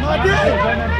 Молодец!